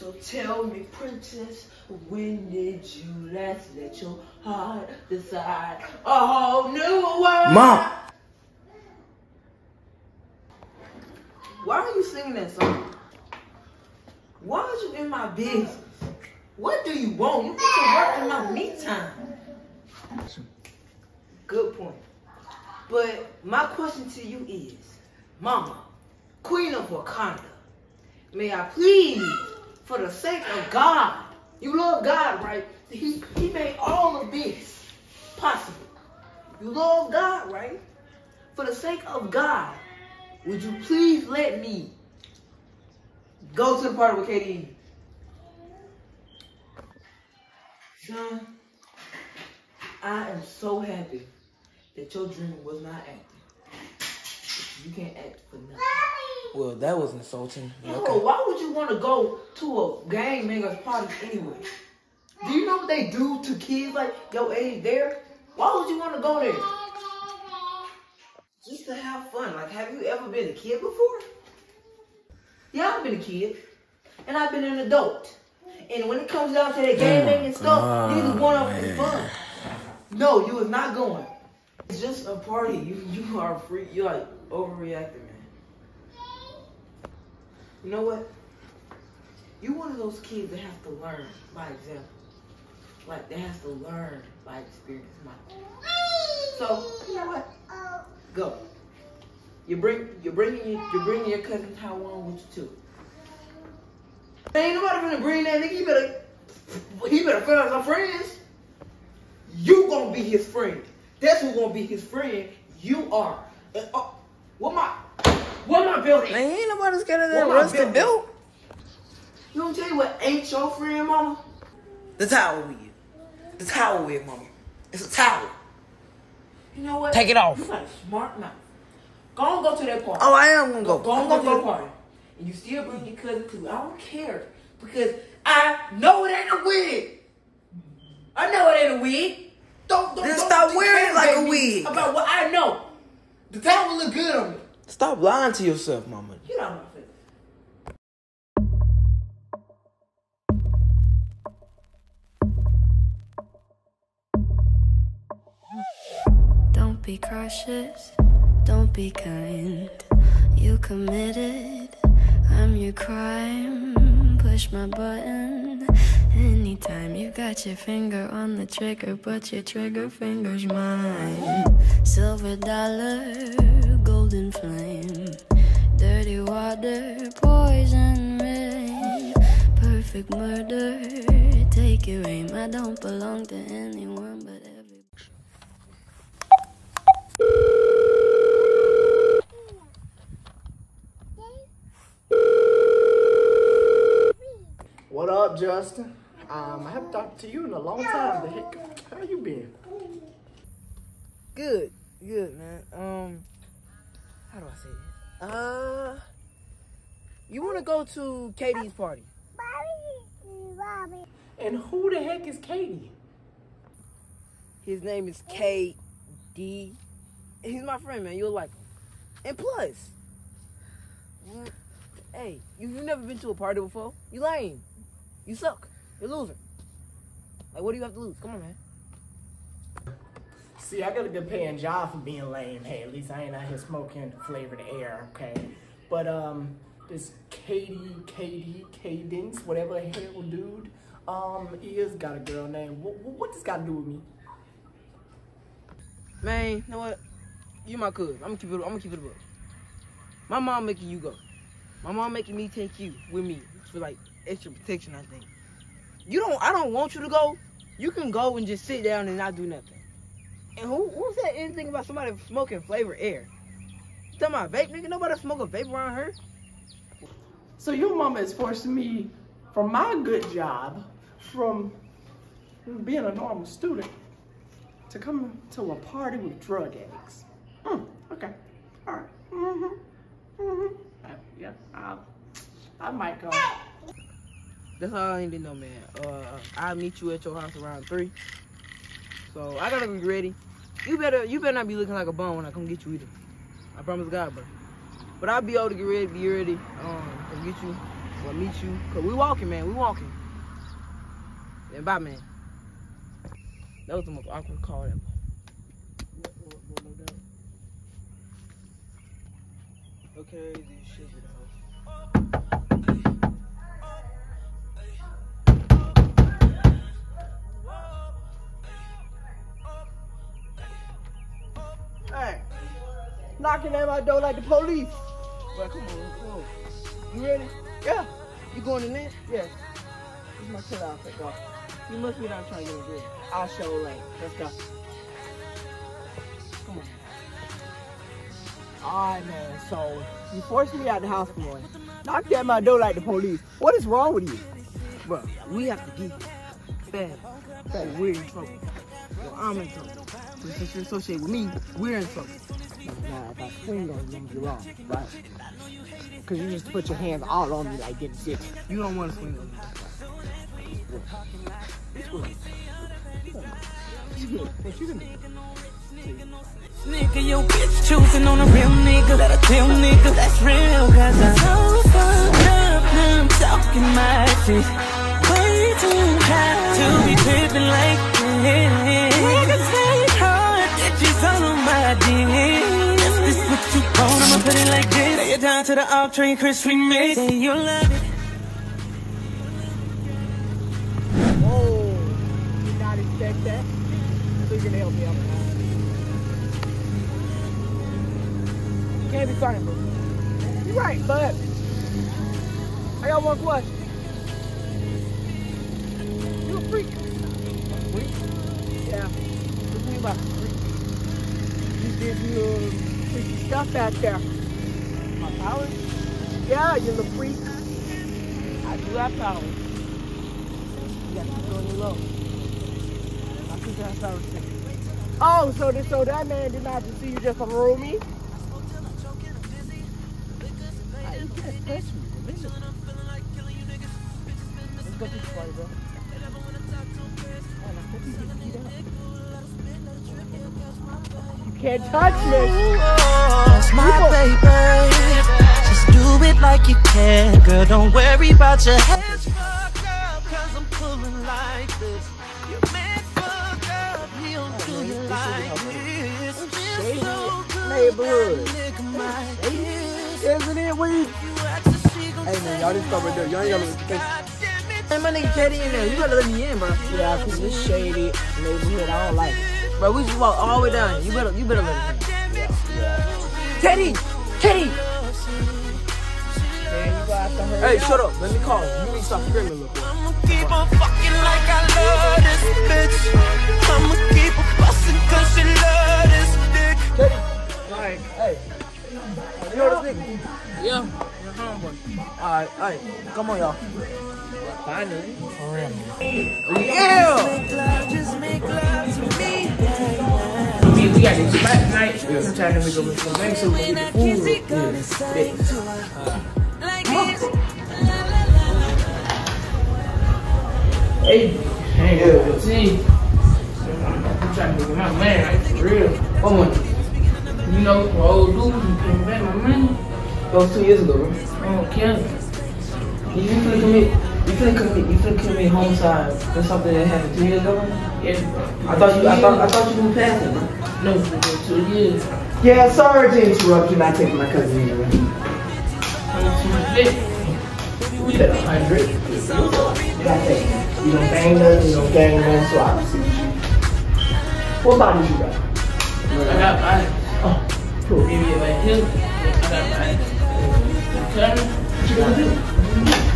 So tell me, princess, when did you last let your heart decide a whole new world? Mom. Why are you singing that song? Why are you in my business? What do you want? You get to work in my me time. Good point. But my question to you is, Mama, Queen of Wakanda, may I please, for the sake of God, you love God, right? He, he made all of this possible. You love God, right? For the sake of God, would you please let me go to the party with KD? Son, I am so happy that your dream was not acting. You can't act for nothing. Well, that was insulting. No, Okay. why would you want to go to a gang members party anyway? Do you know what they do to kids like your age there? Why would you want to go there? Just to have fun. Like, have you ever been a kid before? Yeah, I've been a kid. And I've been an adult. And when it comes down to that oh gang banging stuff, God, niggas going up for fun. No, you was not going. It's just a party. You you are free. You like overreacting. You know what? You're one of those kids that have to learn by example. Like that has to learn by experience. So you know what? Go. You bring you bringing your, you bringing your cousin Taiwan with you too. Ain't nobody gonna bring that nigga. You better he better find some friends. You gonna be his friend. That's who gonna be his friend. You are. And, uh, what my what my building? Man, ain't nobody scared of that rusted belt. You to tell you what ain't your friend, mama? The towel wig. The towel wig, mama. It's a towel. You know what? Take it off. You got a smart mouth. Go on, go to that party. Oh, I am gonna go. Go on, I'm go gonna to the party. And you still bring your cousin too. I don't care. Because I know it ain't a wig. I know it ain't a wig. Don't, don't, Then don't stop wearing it like a wig. About what I know. The towel look good on me. Stop lying to yourself, mama. Get out of my face. Don't be cautious, don't be kind. You committed, I'm your crime. Push my button anytime. You got your finger on the trigger, but your trigger finger's mine. Silver dollar, golden flame. Dirty water, poison rain. Perfect murder, take your aim. I don't belong to anyone but every. What up, Justin? Um, I haven't talked to you in a long time. The heck, how you been? Good, good, man. Um, how do I say this? Uh, you want to go to Katie's party? Bobby. And who the heck is Katie? His name is K D. He's my friend, man. You'll like him. And plus, hey, you you never been to a party before? You lame. You suck. You're a loser. Like, what do you have to lose? Come on, man. See, I got a good paying job for being lame. Hey, at least I ain't out here smoking flavored air, okay? But um, this Katie, Katie, Cadence, whatever the hell dude, um, is got a girl name. What, what this got to do with me? Man, you know what? You my cousin. I'm gonna keep it. I'm gonna keep it a book. My mom making you go. My mom making me take you with me for like extra protection. I think. You don't. I don't want you to go. You can go and just sit down and not do nothing. And who who said anything about somebody smoking flavored air? You talking about vape, nigga? Nobody smoke a vape around her. So your mama is forcing me from my good job, from being a normal student, to come to a party with drug addicts. Hmm, okay. All right. Mm-hmm. Mm-hmm. Uh, yeah, I, I might go. That's all I need to know, man. Uh, I'll meet you at your house around three. So I gotta be ready. You better, you better not be looking like a bum when I come get you either. I promise God, bro. But I'll be able to get ready, be ready, um, to get you. I'll meet you. Cause we walking, man. We walking. Then bye, man. That was the most awkward call ever. Okay, this shit is house. Knocking at my door like the police. But come on, come on. You ready? Yeah. You going in there? Yes. This is my killer outfit, dog. You must be not trying to get good. I'll show a lane. Let's go. Come on. Alright, man. So, you forced me out the house morning. Knocked at my door like the police. What is wrong with you? Bro, we have to get bad. Bad. We're in trouble. Yo, I'm in trouble. Since you're associated with me, we're in trouble. Now, if I swing on you, you're wrong, right? Because you just put your hands all on me like getting sick. You don't want to swing on me. What you gonna? Nigga, your bitch choosing on a real nigga. Let a real nigga. That's real, cause I'm so fucked up. Now I'm talking my shit. Way too high to be tripping like this. Niggas hate hard, bitches all on my dick. If you want, I'ma put it like this. Lay it down to the all train Chris remix. Say you love it. Whoa. Did not expect that. So you're gonna help me out now. Can't be funny, bro. You're right, but I got one question. You a freak? A freak? Yeah. What do you mean by freak? You did some um, little freaky stuff out there. My powers? Yeah, you're the freak. I do have powers. You keep it on low. I think that's how it's saying. Oh, so this, so that man did not just see you just from roomie? You can't touch me. Let's go to the oh, party, bro. Can't touch me. That's my baby. Just do it like you can, girl. Don't worry about your head. Cause I'm pulling like this. You meant for girl, he don't do you like this. Feels so good. Neighborhood. Nigga, my kiss. Isn't it weak? You act so she gon' Hey, man, y'all just stop right there. Y'all ain't gotta look at. Hey, my nigga Teddy in there. You gotta let me in, bro. Yeah, cause this shady neighborhood, I don't like it. Bro, we just walk all the way down. You better, you better let me in. Teddy! Teddy! Hey, shut up. Let me call you. You need to stop screaming a little bit. I'ma keep on fucking like I love this bitch. I'ma keep on busting cause she love this dick. Teddy! Alright, hey. You know this nigga? Yeah. Your homeboy. Alright, alright. Come on, y'all. Finally. For real. Yeah! Make love, just make love to me. We, we got this back tonight. I'm trying to make a little thing so we can get the food real quick. Hey, hey, yeah. see, I'm trying to get my man right for real. Come on. You know, for old dude, you came back my money. That was two years ago, bro. I don't care. You finna commit, you finna commit, you finna commit homicide. That's something that happened two years ago. Yeah. I thought you, I thought, I thought you moved past it, bro. No, for two years. Yeah, sorry to interrupt you, not taking my cousin anyway. We said a hundred. You. You don't bang none, you don't gang none, so I see What bodies you got? I got mine. Oh, cool. Maybe like him. I got mine. What you gonna do?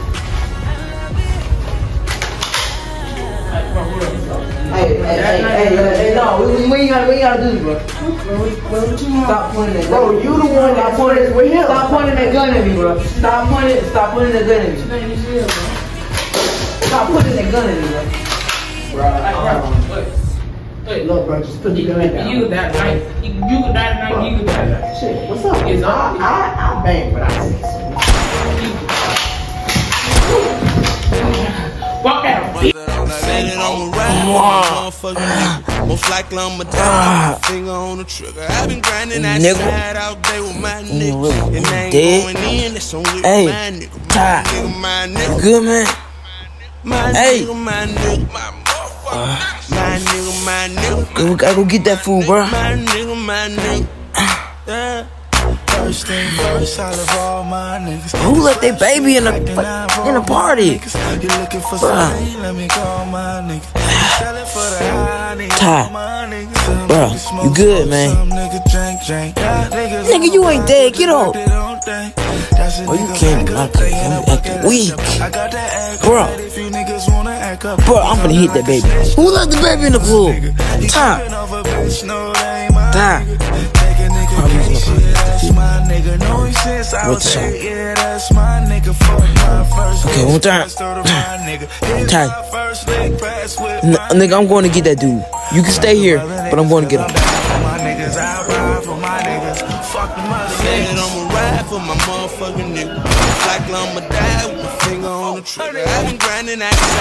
Hey, hey, hey, hey, hey, hey, no, we, we ain't gotta, we ain't gotta do this, bro. Stop pointing that gun. Bro, you the one that pointed with him. Stop pointing that gun at me, bro. Stop pointing, stop pointing that gun at me. Man, you see it, bro. Stop pointing that gun at me, bro. Bro, Like, bro, wait. Wait, Look, bro, just put the gun down. You could die tonight. You you could die tonight. You could die tonight. Shit, what's up? It's I. I, I bang, but I say so. Walk out. Bust it on Said ride motherfucking nigga. Most likely I'ma die ah. finger on the trigger. I've been grinding that Nigga. side all day with my really And I ain't dead? going in, that's on with Hey, my nigga. My ah. nigga, my nigga. Good man. My Hey. nigga, my nigga. My motherfucker. My nigga, my nigga. Go, gotta go get that food, bro. My nigga, my nigga. Yeah. First thing first, I love all my niggas. Who let their baby in a in a party? You looking for something? Let me call my niggas. Smoke, you good, man. Nigga you ain't dead. Get up. Oh, you You in a acting weak. up. Bro, I'm gonna hit that baby. Who let the baby in the club? You Ty. Nigga. Know him since I What was the song? eight, yeah, that's my nigga. Fuck my first Okay, bitch, one time. passed her to my nigga. Hit Ty. my first lick, pass with N- my nigga, I'm going to get that dude. You can stay here, but I'm going to get him.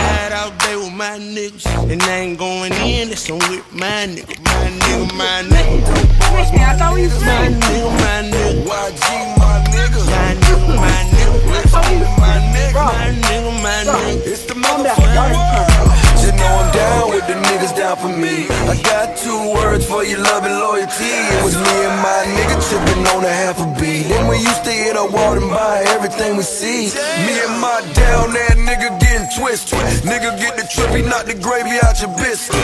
Outside all day with my niggas. And I ain't going in, that's on with my nigga. My nigga, my nigga. I thought we was My nigga, my nigga. YG, my nigga. My nigga, my nigga. My nigga, my nigga, my nigga. my nigga. It's the motherfucking You know I'm down with the niggas down for me. I got two words for your love and loyalty. It was me and my nigga tripping on a half a beat. Then we used to hit a wall and buy everything we see. Me and my down there nigga getting twisted. Nigga get the trippy, knock the gravy out your biscuit.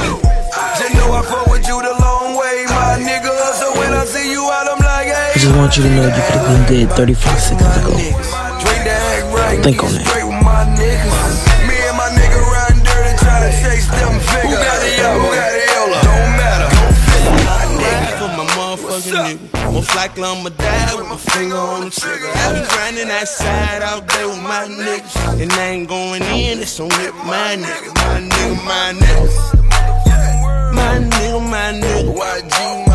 Just know I fuck with you the long way, my nigga. So when I see you out, I'm like, hey. I just want you to know you could have been dead 35 seconds ago. Drink that act right. Think on that. Chase them figures. Who got the yo? Who got the yola? Don't matter. Ride for my motherfucking nigga. Most likely I'ma die with my finger on the trigger. I've been grinding outside all day with my niggas. And I ain't going in, it's on with my nigga. My nigga, my nigga. My nigga, my nigga. YG,